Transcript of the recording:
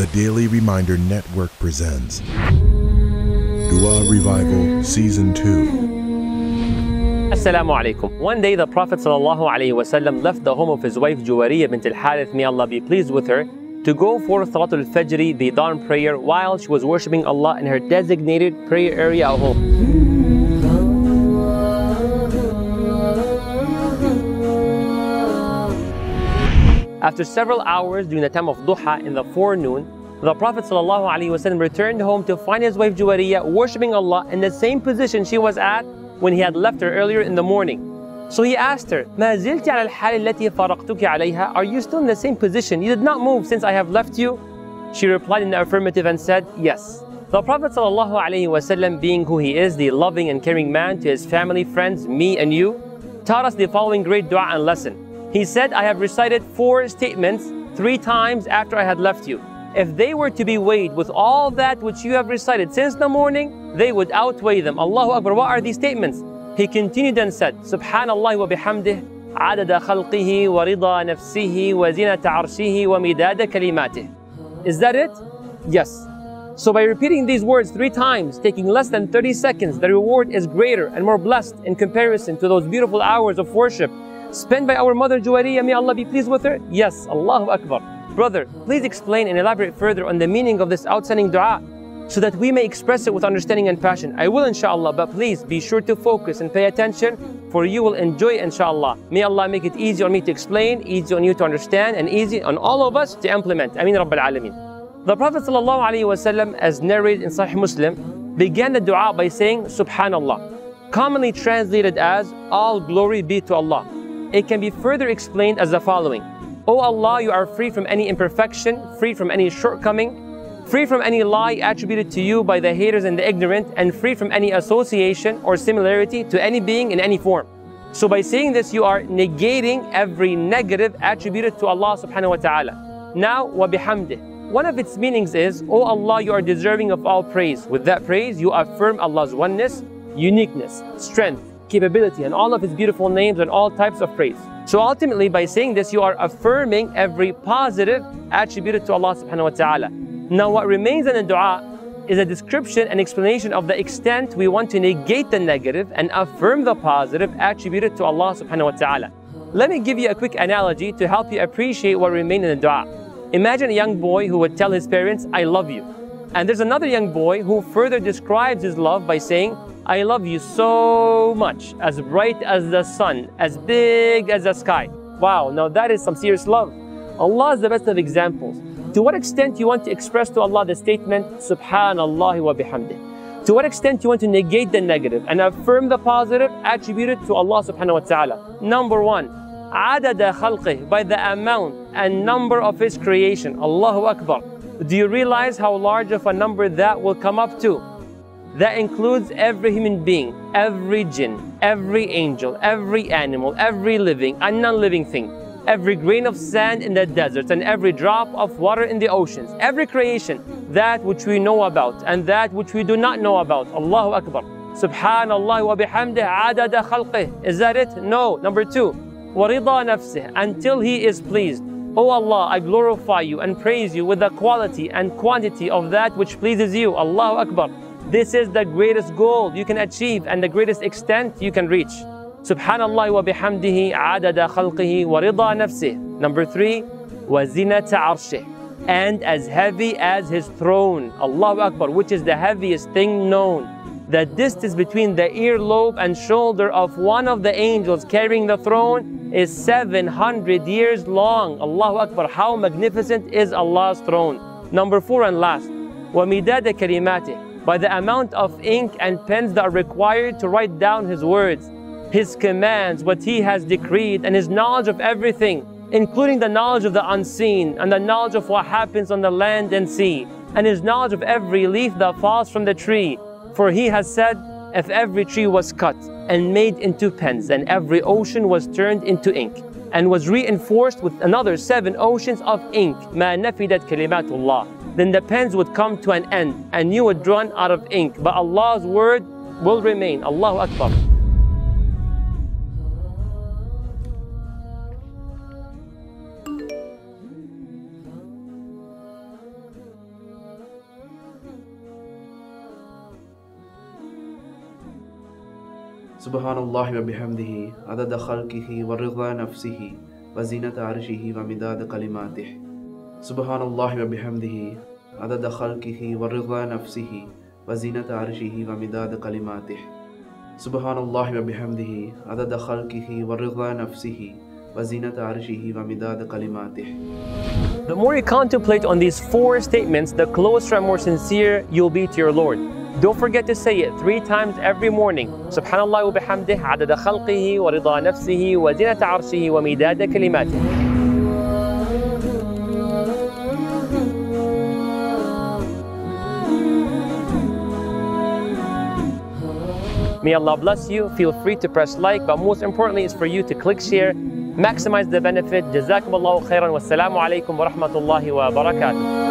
The Daily Reminder Network presents Dua Revival Season 2. Assalamu alaikum. One day the Prophet ﷺ left the home of his wife Juwariya bint al-Harith, may Allah be pleased with her, to go for Salatul Fajr, the dawn prayer, while she was worshipping Allah in her designated prayer area at home. After several hours during the time of duha in the forenoon, the Prophet ﷺ returned home to find his wife Juwariya worshipping Allah in the same position she was at when he had left her earlier in the morning. So he asked her, ما زلت على الحال التي فرقتك عليها? Are you still in the same position? You did not move since I have left you? She replied in the affirmative and said, Yes. The Prophet ﷺ, being who he is, the loving and caring man to his family, friends, me and you, taught us the following great dua and lesson. He said, I have recited four statements three times after I had left you. If they were to be weighed with all that which you have recited since the morning, they would outweigh them. Allahu Akbar. What are these statements? He continued and said, Subhanallah wa bihamdih, عدد خلقه ورضا نفسه وزنة عرشه ومداد كلماته. Is that it? Yes. So by repeating these words three times, taking less than 30 seconds, the reward is greater and more blessed in comparison to those beautiful hours of worship spent by our mother Juwariya, may Allah be pleased with her? Yes, Allahu Akbar. Brother, please explain and elaborate further on the meaning of this outstanding dua so that we may express it with understanding and passion. I will inshallah, but please be sure to focus and pay attention for you will enjoy inshallah. May Allah make it easy on me to explain, easy on you to understand, and easy on all of us to implement. Ameen Rabbil Alameen. The Prophet ﷺ, as narrated in Sahih Muslim, began the dua by saying Subhanallah, commonly translated as All glory be to Allah. It can be further explained as the following. O Allah, you are free from any imperfection, free from any shortcoming, free from any lie attributed to you by the haters and the ignorant, and free from any association or similarity to any being in any form. So by saying this, you are negating every negative attributed to Allah subhanahu wa ta'ala. Now, wa bihamdih. One of its meanings is, O Allah, you are deserving of all praise. With that praise, you affirm Allah's oneness, uniqueness, strength, capability, and all of His beautiful names and all types of praise. So ultimately, by saying this, you are affirming every positive attributed to Allah subhanahu wa ta'ala. Now, what remains in the dua is a description and explanation of the extent we want to negate the negative and affirm the positive attributed to Allah subhanahu wa ta'ala. Let me give you a quick analogy to help you appreciate what remains in the dua. Imagine a young boy who would tell his parents, I love you. And there's another young boy who further describes his love by saying, I love you so much, as bright as the sun, as big as the sky. Wow, now that is some serious love. Allah is the best of examples. To what extent you want to express to Allah the statement, Subhanallah wa bihamdih. To what extent you want to negate the negative and affirm the positive attributed to Allah subhanahu wa ta'ala. Number one, adada khalqih, by the amount and number of His creation. Allahu Akbar. Do you realize how large of a number that will come up to? That includes every human being, every jinn, every angel, every animal, every living and non-living thing, every grain of sand in the deserts and every drop of water in the oceans, every creation, that which we know about and that which we do not know about. Allahu Akbar. Subhanallah wa bihamdih adada khalqih. Is that it? No. Number two, warida nafsih, until He is pleased. O oh Allah, I glorify you and praise you with the quality and quantity of that which pleases you. Allahu Akbar. This is the greatest goal you can achieve and the greatest extent you can reach. Subhanallah wa bihamdihi adada khalqihi wa rida nafsih. Number three, wa zinata arshih. And as heavy as his throne, Allahu Akbar, which is the heaviest thing known. The distance between the earlobe and shoulder of one of the angels carrying the throne is 700 years long. Allahu Akbar, how magnificent is Allah's throne. Number four and last, wa midada kalimatih by the amount of ink and pens that are required to write down His words, His commands, what He has decreed, and His knowledge of everything, including the knowledge of the unseen and the knowledge of what happens on the land and sea, and His knowledge of every leaf that falls from the tree. For He has said, if every tree was cut and made into pens, and every ocean was turned into ink, and was reinforced with another seven oceans of ink, ما نفدت كلمات الله then the pens would come to an end and you would run out of ink. But Allah's word will remain. Allahu Akbar. سبحان الله wa عدد nafsihi wa نفسه arshihi wa ومداد كلماته سبحان الله وبحمده عدد خلقه ورضا نفسه وزينة عرشه ومداد كلماته سبحان الله وبحمده عدد خلقه ورضا نفسه وزينة عرشه ومداد كلماته The more you contemplate on these four statements, the closer and more sincere you'll be to your Lord. Don't forget to say it three times every morning. Subhanallah wa bihamdih adada khalqihi wa rida nafsihi wa zinata arshihi wa midada kalimatih. May Allah bless you. Feel free to press like, but most importantly is for you to click share, maximize the benefit. Jazakum Allahu khairan. Wassalamu alaikum wa rahmatullahi wa barakatuh.